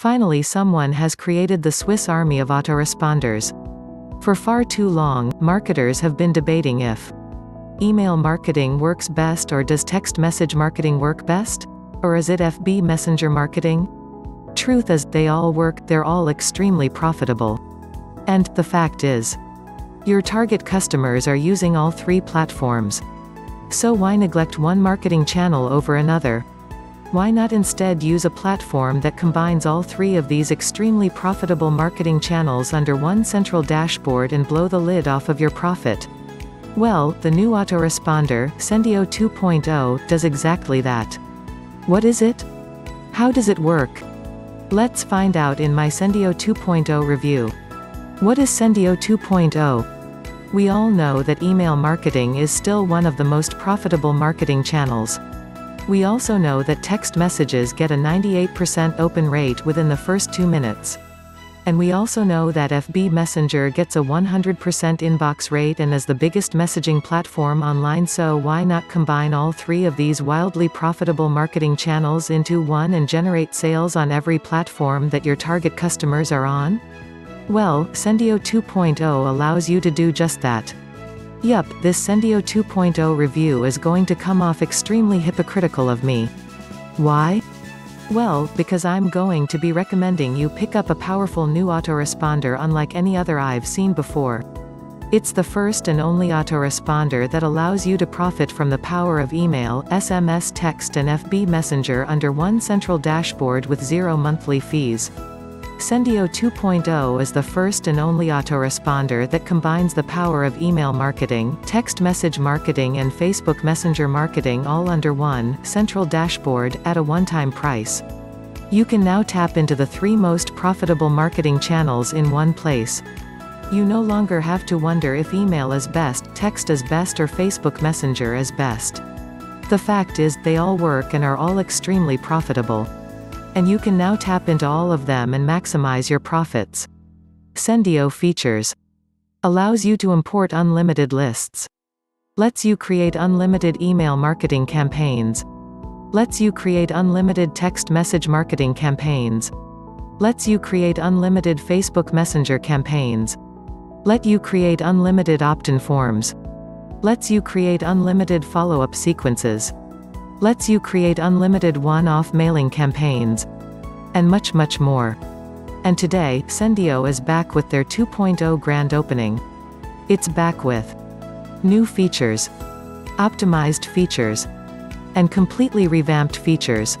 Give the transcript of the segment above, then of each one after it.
Finally someone has created the Swiss army of autoresponders. For far too long, marketers have been debating if email marketing works best or does text message marketing work best? Or is it FB messenger marketing? Truth is, they all work, they're all extremely profitable. And, the fact is, your target customers are using all three platforms. So why neglect one marketing channel over another? Why not instead use a platform that combines all three of these extremely profitable marketing channels under one central dashboard and blow the lid off of your profit? Well, the new autoresponder, Sendiio 2.0, does exactly that. What is it? How does it work? Let's find out in my Sendiio 2.0 review. What is Sendiio 2.0? We all know that email marketing is still one of the most profitable marketing channels. We also know that text messages get a 98% open rate within the first two minutes. And we also know that FB Messenger gets a 100% inbox rate and is the biggest messaging platform online so why not combine all three of these wildly profitable marketing channels into one and generate sales on every platform that your target customers are on? Well, Sendiio 2.0 allows you to do just that. Yup, this Sendiio 2.0 review is going to come off extremely hypocritical of me. Why? Well, because I'm going to be recommending you pick up a powerful new autoresponder unlike any other I've seen before. It's the first and only autoresponder that allows you to profit from the power of email, SMS text and FB Messenger under one central dashboard with zero monthly fees. Sendiio 2.0 is the first and only autoresponder that combines the power of email marketing, text message marketing and Facebook Messenger marketing all under one, central dashboard, at a one-time price. You can now tap into the three most profitable marketing channels in one place. You no longer have to wonder if email is best, text is best or Facebook Messenger is best. The fact is, they all work and are all extremely profitable. And you can now tap into all of them and maximize your profits. Sendiio features. Allows you to import unlimited lists. Lets you create unlimited email marketing campaigns. Lets you create unlimited text message marketing campaigns. Lets you create unlimited Facebook Messenger campaigns. Let you create unlimited opt-in forms. Lets you create unlimited follow-up sequences lets you create unlimited one-off mailing campaigns, and much much more. And today, Sendiio is back with their 2.0 grand opening. It's back with new features, optimized features, and completely revamped features.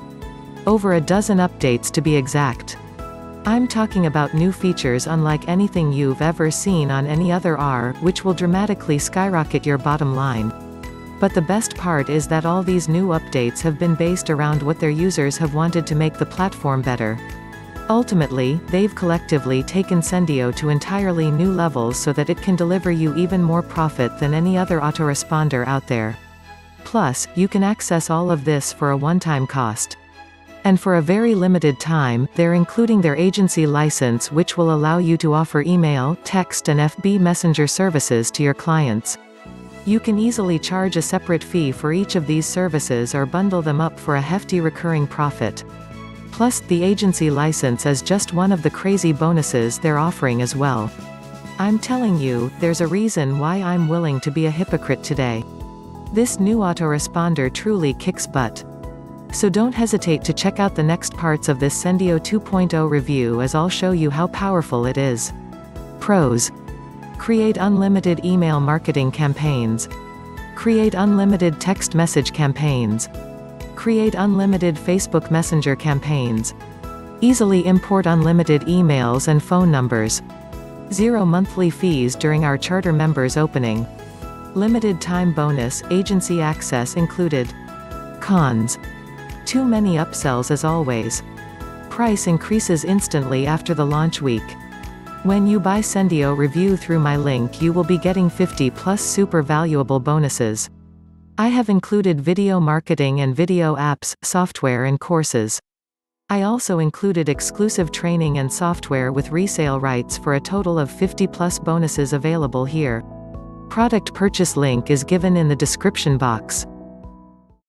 Over a dozen updates to be exact. I'm talking about new features unlike anything you've ever seen on any other R, which will dramatically skyrocket your bottom line. But the best part is that all these new updates have been based around what their users have wanted to make the platform better. Ultimately, they've collectively taken Sendiio to entirely new levels so that it can deliver you even more profit than any other autoresponder out there. Plus, you can access all of this for a one-time cost. And for a very limited time, they're including their agency license which will allow you to offer email, text and FB Messenger services to your clients. You can easily charge a separate fee for each of these services or bundle them up for a hefty recurring profit. Plus, the agency license is just one of the crazy bonuses they're offering as well. I'm telling you, there's a reason why I'm willing to be a hypocrite today. This new autoresponder truly kicks butt. So don't hesitate to check out the next parts of this Sendiio 2.0 review as I'll show you how powerful it is. Pros. Create unlimited email marketing campaigns. Create unlimited text message campaigns. Create unlimited Facebook Messenger campaigns. Easily import unlimited emails and phone numbers. Zero monthly fees during our charter members opening. Limited time bonus, agency access included. Cons. Too many upsells as always. Price increases instantly after the launch week. When you buy Sendiio review through my link you will be getting 50 plus super valuable bonuses. I have included video marketing and video apps, software and courses. I also included exclusive training and software with resale rights for a total of 50 plus bonuses available here. Product purchase link is given in the description box.